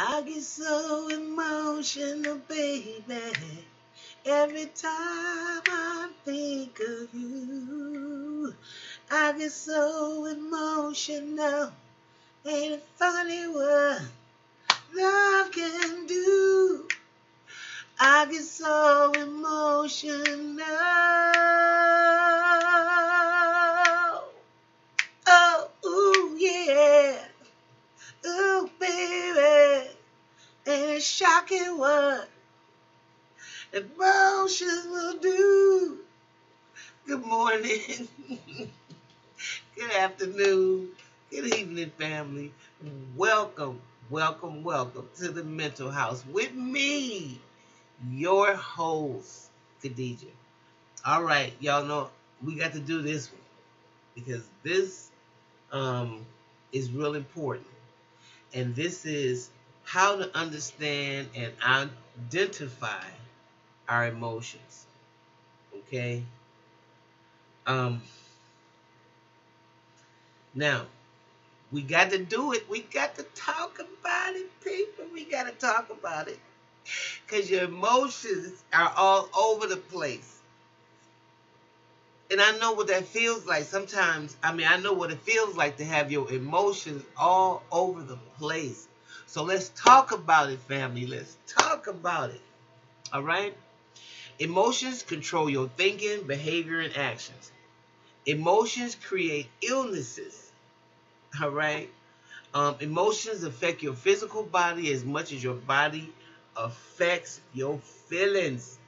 I get so emotional, baby. Every time I think of you, I get so emotional. Ain't it funny what love can do? I get so emotional. It shocking what emotions will do? Good morning. Good afternoon. Good evening, family. Welcome, welcome, welcome to the Mental House with me, your host, Khadijah. All right, y'all know we got to do this one because this um, is real important. And this is how to understand and identify our emotions. Okay? Um, now, we got to do it. We got to talk about it, people. We got to talk about it. Because your emotions are all over the place. And I know what that feels like. Sometimes, I mean, I know what it feels like to have your emotions all over the place. So let's talk about it, family. Let's talk about it. All right? Emotions control your thinking, behavior, and actions. Emotions create illnesses. All right? Um, emotions affect your physical body as much as your body affects your feelings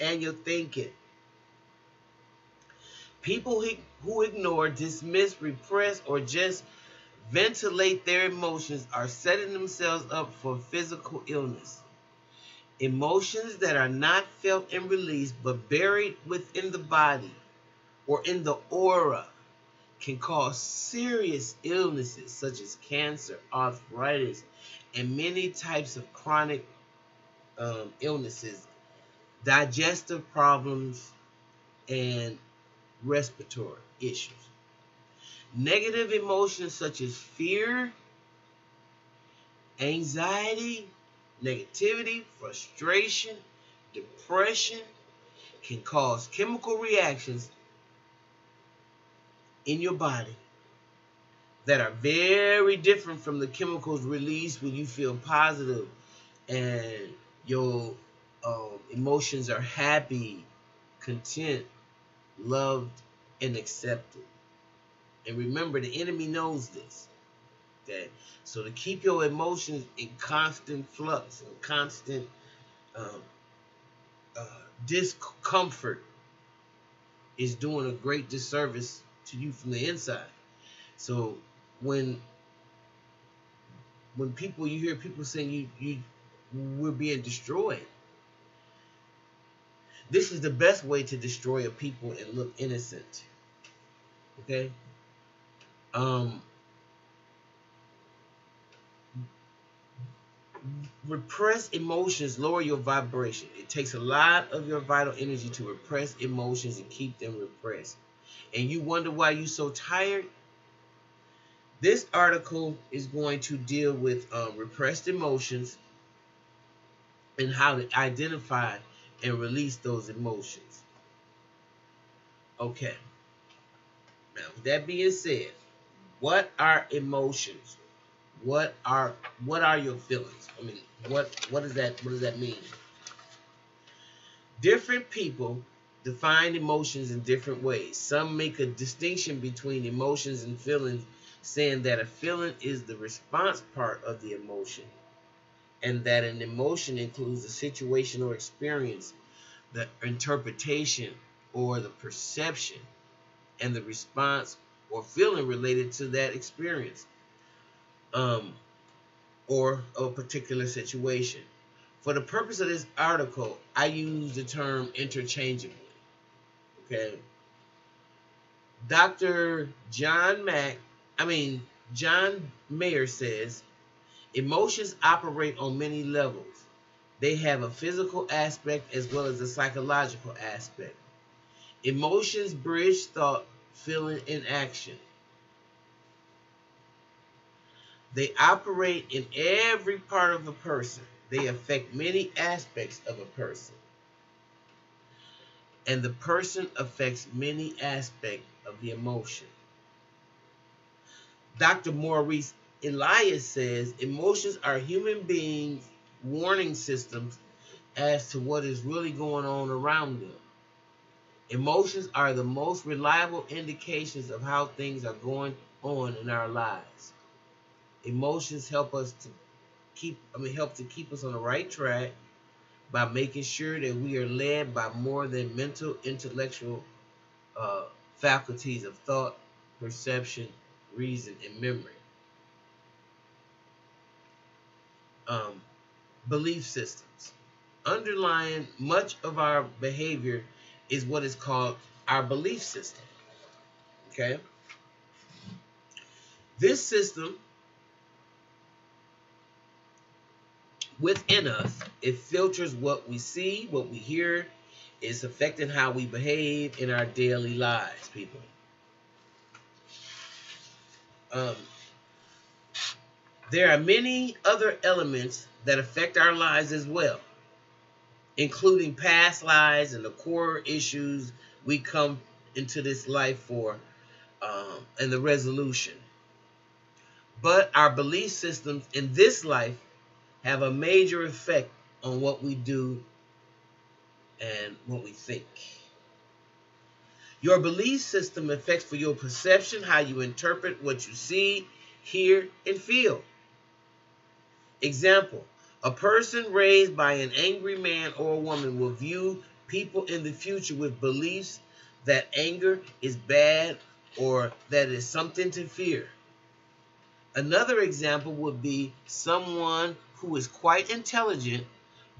and your thinking. People who ignore, dismiss, repress, or just ventilate their emotions are setting themselves up for physical illness. Emotions that are not felt and released but buried within the body or in the aura can cause serious illnesses such as cancer, arthritis, and many types of chronic um, illnesses, digestive problems, and respiratory issues. Negative emotions such as fear, anxiety, negativity, frustration, depression can cause chemical reactions in your body that are very different from the chemicals released when you feel positive and your um, emotions are happy, content, loved, and accepted. And remember, the enemy knows this. Okay? So to keep your emotions in constant flux and constant um, uh, discomfort is doing a great disservice to you from the inside. So when when people you hear people saying you you we're being destroyed this is the best way to destroy a people and look innocent. Okay? Um repress emotions lower your vibration. It takes a lot of your vital energy to repress emotions and keep them repressed. And you wonder why you're so tired? This article is going to deal with um, repressed emotions and how to identify and release those emotions. Okay. Now, with that being said, what are emotions? What are what are your feelings? I mean, what what does that what does that mean? Different people define emotions in different ways. Some make a distinction between emotions and feelings, saying that a feeling is the response part of the emotion and that an emotion includes a situation or experience, the interpretation or the perception, and the response or feeling related to that experience um, or a particular situation. For the purpose of this article, I use the term interchangeably. Okay. Dr. John Mack, I mean, John Mayer says Emotions operate on many levels. They have a physical aspect as well as a psychological aspect. Emotions bridge thought, feeling, and action. They operate in every part of a person. They affect many aspects of a person. And the person affects many aspects of the emotion. Dr. Maurice Elias says emotions are human beings' warning systems as to what is really going on around them. Emotions are the most reliable indications of how things are going on in our lives. Emotions help us to keep I mean help to keep us on the right track by making sure that we are led by more than mental intellectual uh, faculties of thought, perception, reason, and memory. Um, belief systems. Underlying much of our behavior is what is called our belief system. Okay? This system within us, it filters what we see, what we hear, it's affecting how we behave in our daily lives, people. Um, there are many other elements that affect our lives as well, including past lives and the core issues we come into this life for um, and the resolution. But our belief systems in this life have a major effect on what we do and what we think. Your belief system affects for your perception, how you interpret what you see, hear, and feel. Example, a person raised by an angry man or woman will view people in the future with beliefs that anger is bad or that is something to fear. Another example would be someone who is quite intelligent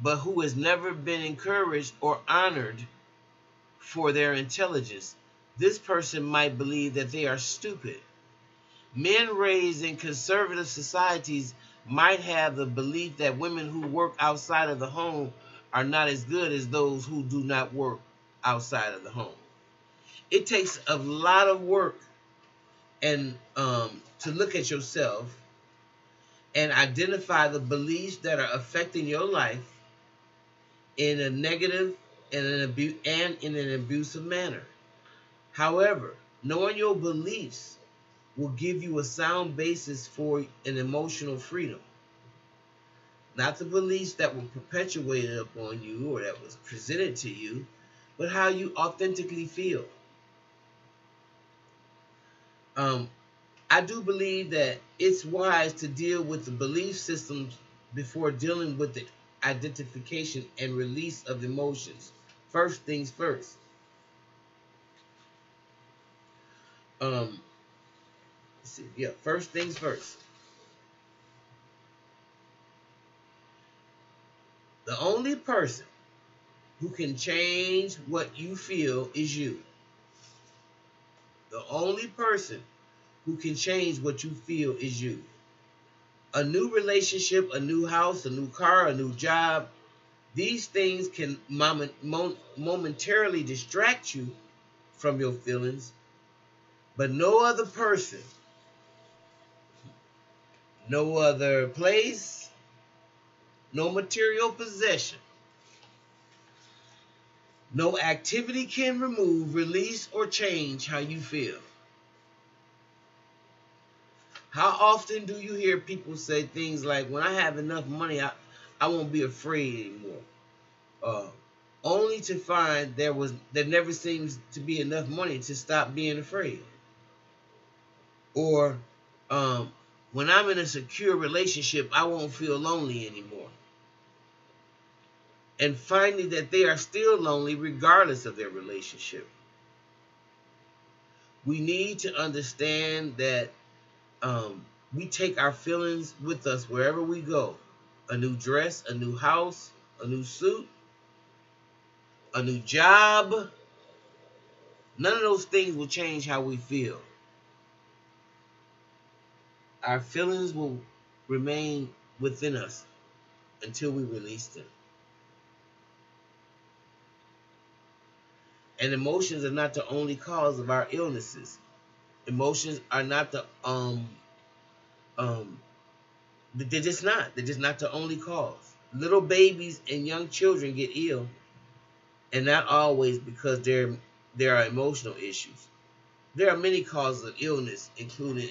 but who has never been encouraged or honored for their intelligence. This person might believe that they are stupid. Men raised in conservative societies might have the belief that women who work outside of the home are not as good as those who do not work outside of the home. It takes a lot of work and um, to look at yourself and identify the beliefs that are affecting your life in a negative and an abu- and in an abusive manner. However, knowing your beliefs will give you a sound basis for an emotional freedom. Not the beliefs that were perpetuated upon you or that was presented to you, but how you authentically feel. Um, I do believe that it's wise to deal with the belief systems before dealing with the identification and release of emotions. First things first. Um, see, yeah, first things first. The only person who can change what you feel is you. The only person who can change what you feel is you. A new relationship, a new house, a new car, a new job, these things can moment, momentarily distract you from your feelings, but no other person, no other place, no material possession, no activity can remove, release, or change how you feel. How often do you hear people say things like, when I have enough money, I, I won't be afraid anymore? Uh, only to find there was there never seems to be enough money to stop being afraid. Or um, when I'm in a secure relationship, I won't feel lonely anymore. And finding that they are still lonely regardless of their relationship. We need to understand that um, we take our feelings with us wherever we go. A new dress, a new house, a new suit, a new job. None of those things will change how we feel. Our feelings will remain within us until we release them. And emotions are not the only cause of our illnesses emotions are not the um um they're just not. They're just not the only cause. Little babies and young children get ill, and not always because there there are emotional issues. There are many causes of illness, including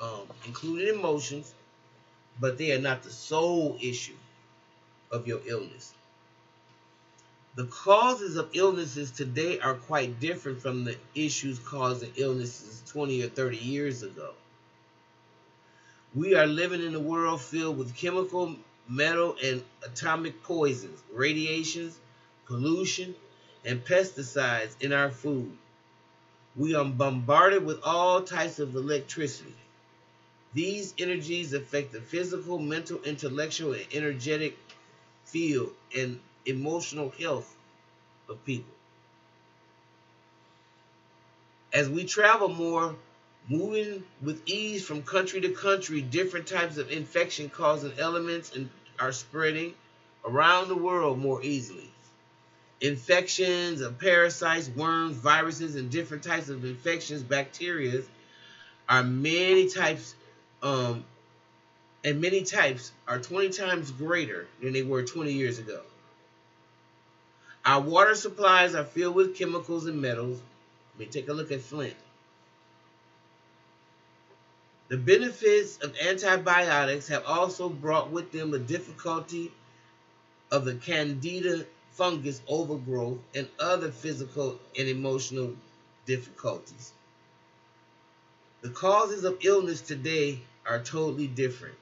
um, including emotions, but they are not the sole issue of your illness. The causes of illnesses today are quite different from the issues causing illnesses 20 or 30 years ago. We are living in a world filled with chemical, metal, and atomic poisons, radiations, pollution, and pesticides in our food. We are bombarded with all types of electricity. These energies affect the physical, mental, intellectual, and energetic field and emotional health of people. As we travel more, moving with ease from country to country, different types of infection causing elements and are spreading around the world more easily. Infections of parasites, worms, viruses, and different types of infections, bacteria, are many types um, and many types are 20 times greater than they were 20 years ago. Our water supplies are filled with chemicals and metals. Let me take a look at Flint. The benefits of antibiotics have also brought with them the difficulty of the candida fungus overgrowth and other physical and emotional difficulties. The causes of illness today are totally different.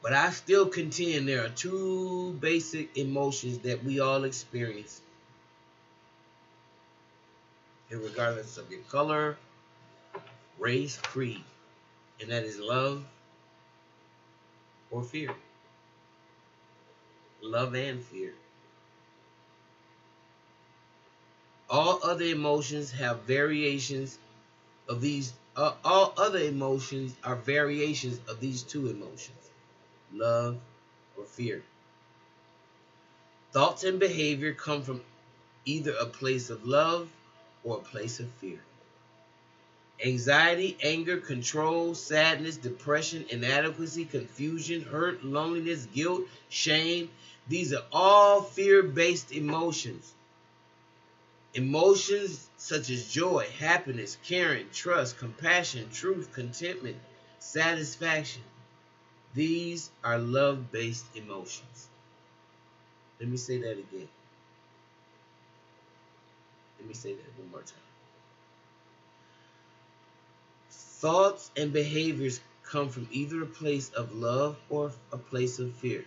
But I still contend there are two basic emotions that we all experience, regardless of your color, race, creed, and that is love or fear. Love and fear. All other emotions have variations of these. Uh, all other emotions are variations of these two emotions love, or fear. Thoughts and behavior come from either a place of love or a place of fear. Anxiety, anger, control, sadness, depression, inadequacy, confusion, hurt, loneliness, guilt, shame, these are all fear based emotions. Emotions such as joy, happiness, caring, trust, compassion, truth, contentment, satisfaction. These are love based emotions. Let me say that again. Let me say that one more time. Thoughts and behaviors come from either a place of love or a place of fear.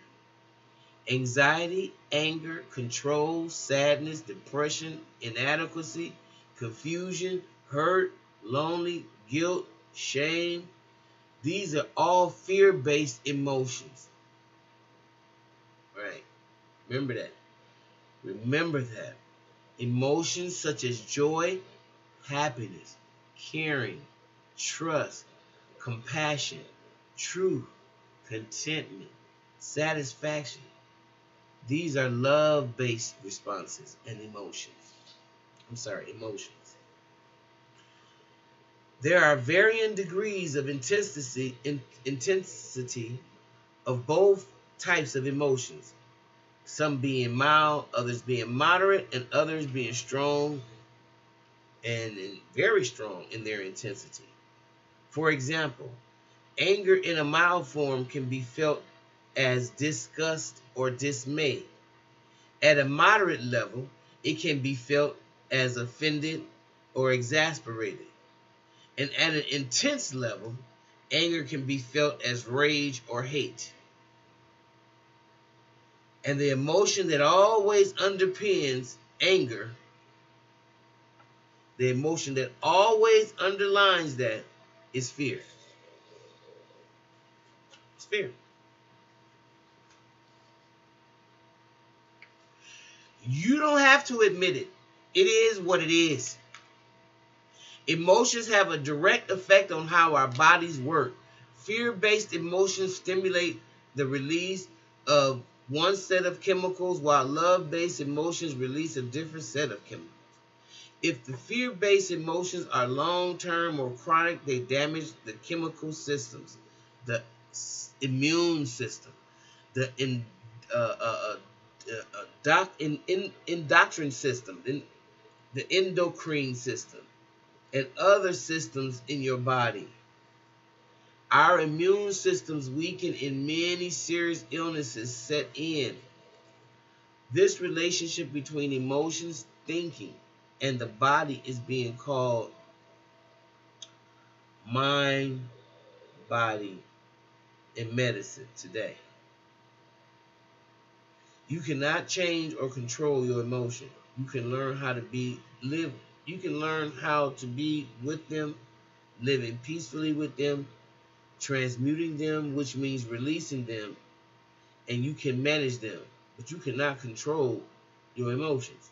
Anxiety, anger, control, sadness, depression, inadequacy, confusion, hurt, lonely, guilt, shame, these are all fear based emotions. Right? Remember that. Remember that. Emotions such as joy, happiness, caring, trust, compassion, truth, contentment, satisfaction. These are love based responses and emotions. I'm sorry, emotions. There are varying degrees of intensity, in, intensity of both types of emotions, some being mild, others being moderate, and others being strong and very strong in their intensity. For example, anger in a mild form can be felt as disgust or dismay. At a moderate level, it can be felt as offended or exasperated. And at an intense level, anger can be felt as rage or hate. And the emotion that always underpins anger, the emotion that always underlines that is fear. It's fear. You don't have to admit it. It is what it is. Emotions have a direct effect on how our bodies work. Fear based emotions stimulate the release of one set of chemicals, while love based emotions release a different set of chemicals. If the fear based emotions are long term or chronic, they damage the chemical systems, the immune system, the in, uh, uh, uh, doc, in, in, endocrine system, in, the endocrine system, and other systems in your body. Our immune systems weaken and many serious illnesses set in. This relationship between emotions, thinking, and the body is being called mind, body, and medicine today. You cannot change or control your emotion. You can learn how to be live. You can learn how to be with them, living peacefully with them, transmuting them, which means releasing them, and you can manage them, but you cannot control your emotions.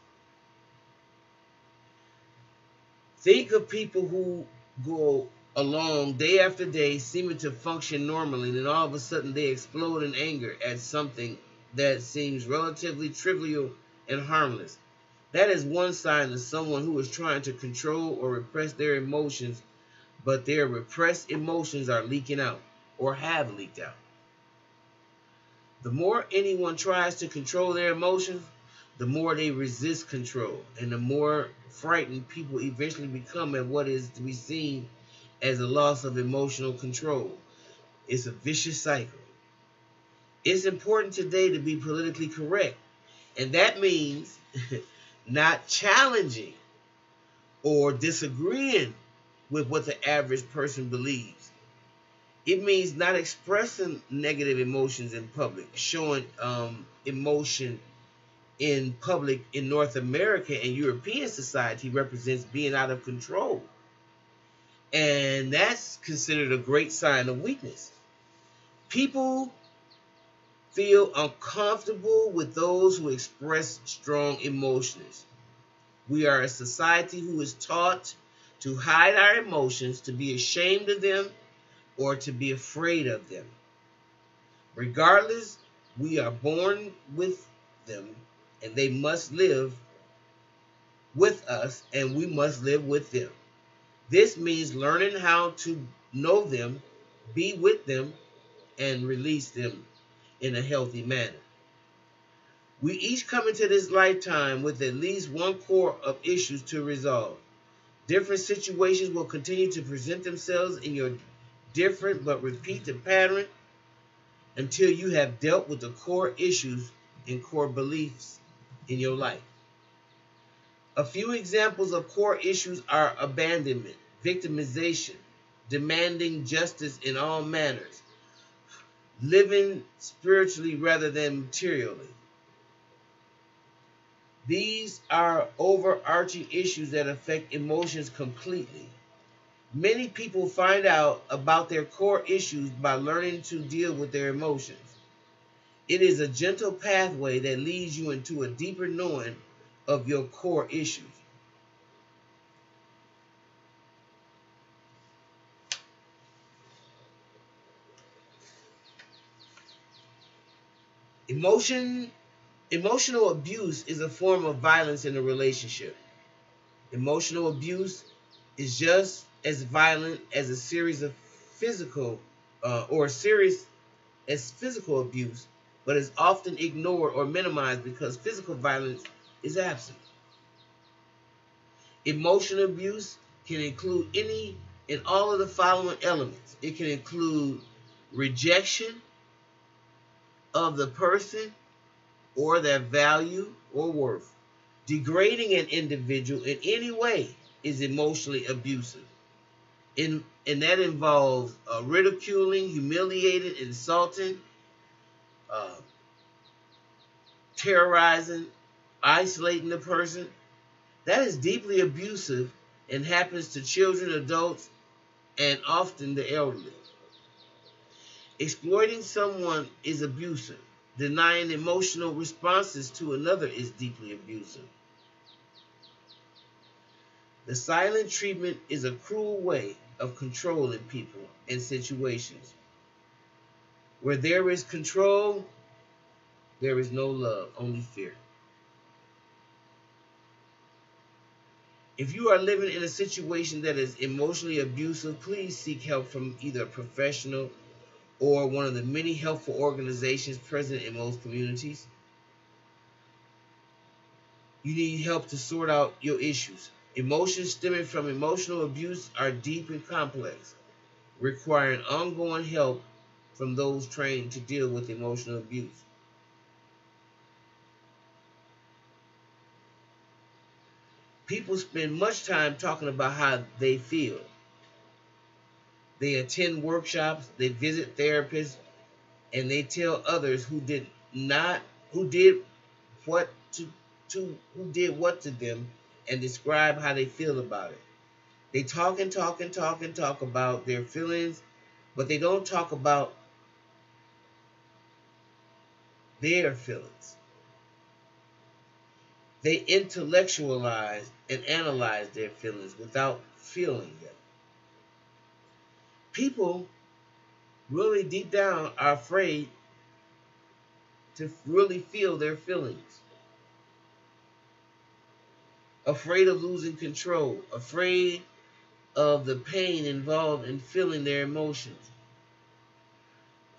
Think of people who go along day after day seeming to function normally, and then all of a sudden they explode in anger at something that seems relatively trivial and harmless. That is one sign of someone who is trying to control or repress their emotions, but their repressed emotions are leaking out or have leaked out. The more anyone tries to control their emotions, the more they resist control and the more frightened people eventually become at what is to be seen as a loss of emotional control. It's a vicious cycle. It's important today to be politically correct, and that means not challenging or disagreeing with what the average person believes. It means not expressing negative emotions in public, showing um, emotion in public in North America and European society represents being out of control. And that's considered a great sign of weakness. People feel uncomfortable with those who express strong emotions. We are a society who is taught to hide our emotions, to be ashamed of them, or to be afraid of them. Regardless, we are born with them and they must live with us and we must live with them. This means learning how to know them, be with them, and release them in a healthy manner. We each come into this lifetime with at least one core of issues to resolve. Different situations will continue to present themselves in your different but repeated pattern until you have dealt with the core issues and core beliefs in your life. A few examples of core issues are abandonment, victimization, demanding justice in all manners, living spiritually rather than materially. These are overarching issues that affect emotions completely. Many people find out about their core issues by learning to deal with their emotions. It is a gentle pathway that leads you into a deeper knowing of your core issues. Emotion emotional abuse is a form of violence in a relationship. Emotional abuse is just as violent as a series of physical uh, or serious as physical abuse but is often ignored or minimized because physical violence is absent. Emotional abuse can include any and all of the following elements. It can include rejection of the person or their value or worth. Degrading an individual in any way is emotionally abusive. In, and that involves uh, ridiculing, humiliating, insulting, uh, terrorizing, isolating the person, that is deeply abusive and happens to children, adults, and often the elderly. Exploiting someone is abusive. Denying emotional responses to another is deeply abusive. The silent treatment is a cruel way of controlling people and situations. Where there is control, there is no love, only fear. If you are living in a situation that is emotionally abusive, please seek help from either a professional or one of the many helpful organizations present in most communities. You need help to sort out your issues. Emotions stemming from emotional abuse are deep and complex, requiring ongoing help from those trained to deal with emotional abuse. People spend much time talking about how they feel. They attend workshops, they visit therapists, and they tell others who did not who did what to to who did what to them and describe how they feel about it. They talk and talk and talk and talk about their feelings, but they don't talk about their feelings. They intellectualize and analyze their feelings without feeling them. People really deep down are afraid to really feel their feelings. Afraid of losing control, afraid of the pain involved in feeling their emotions,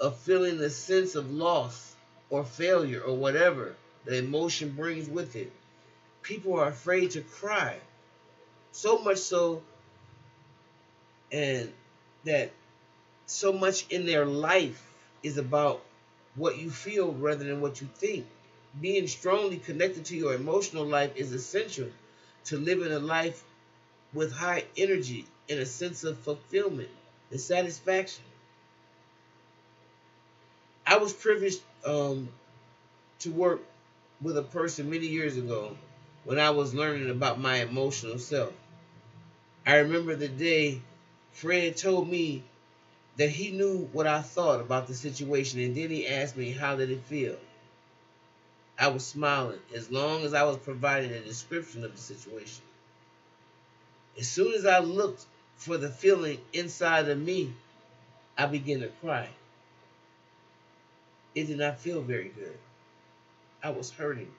of feeling the sense of loss or failure or whatever the emotion brings with it people are afraid to cry. So much so, and that so much in their life is about what you feel rather than what you think. Being strongly connected to your emotional life is essential to living a life with high energy and a sense of fulfillment and satisfaction. I was privileged um, to work with a person many years ago when I was learning about my emotional self. I remember the day Fred told me that he knew what I thought about the situation, and then he asked me, How did it feel? I was smiling as long as I was providing a description of the situation. As soon as I looked for the feeling inside of me, I began to cry. It did not feel very good. I was hurting.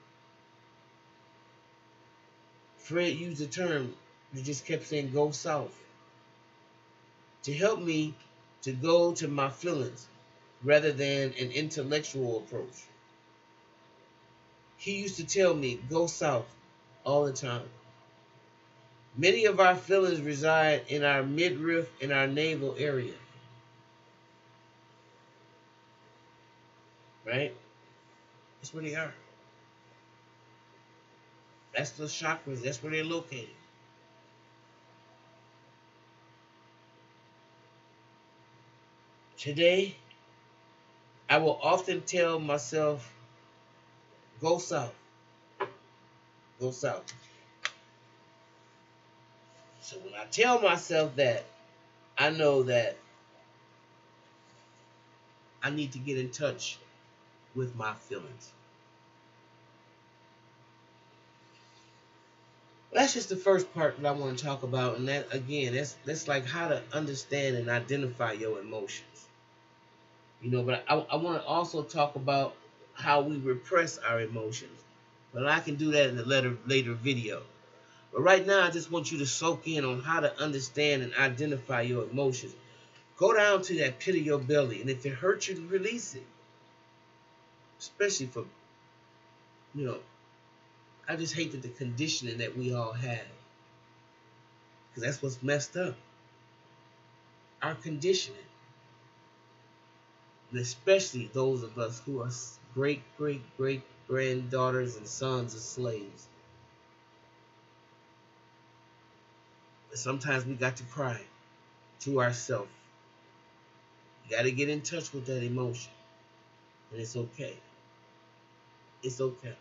Fred used a term that just kept saying go south to help me to go to my feelings rather than an intellectual approach. He used to tell me go south all the time. Many of our feelings reside in our midriff and our navel area. Right? That's where they are. That's the chakras. That's where they're located. Today, I will often tell myself, go south. Go south. So when I tell myself that, I know that I need to get in touch with my feelings. that's just the first part that I want to talk about, and that again, that's that's like how to understand and identify your emotions. You know, but I, I want to also talk about how we repress our emotions. But I can do that in a later later video. But right now, I just want you to soak in on how to understand and identify your emotions. Go down to that pit of your belly, and if it hurts you, release it. Especially for, you know, I just hate that the conditioning that we all have. Because that's what's messed up. Our conditioning. Especially those of us who are great, great, great granddaughters and sons of slaves. sometimes we got to cry to ourselves. You got to get in touch with that emotion. And it's okay. It's okay.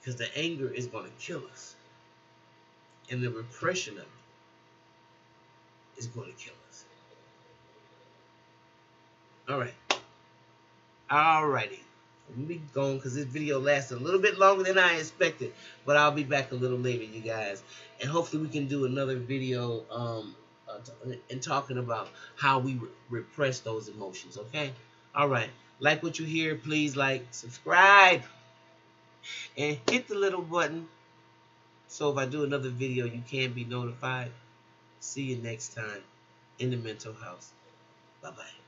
Because the anger is going to kill us. And the repression of it is going to kill us. All right. All righty. Let me going because this video lasted a little bit longer than I expected. But I'll be back a little later, you guys. And hopefully we can do another video um, uh, and talking about how we re repress those emotions, okay? All right. like what you hear, please like, subscribe, and hit the little button so if I do another video, you can be notified. See you next time in the mental house. Bye-bye.